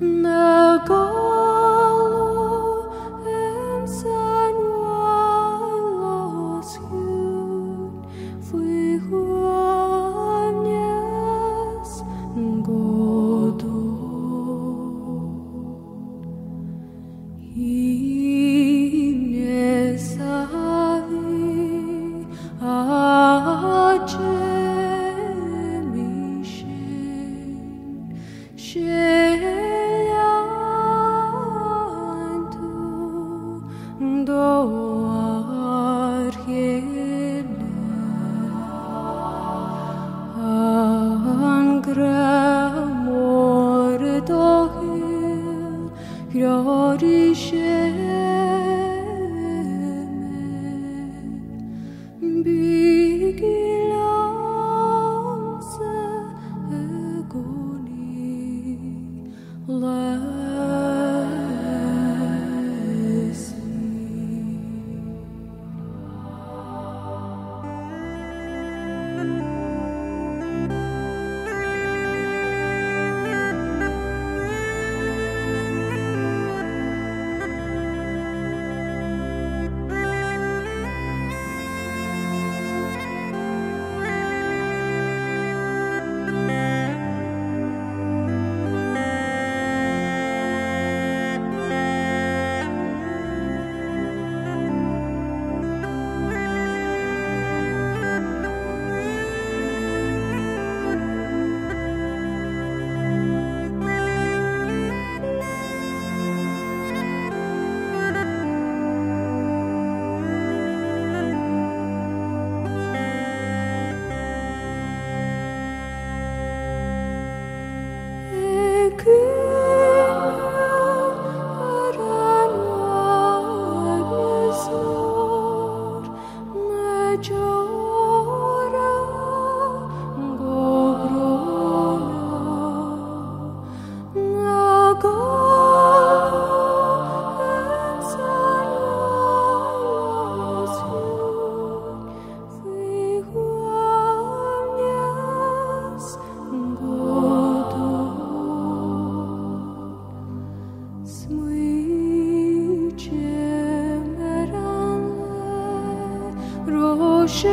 Now go. Dohin, Glorieche. Roche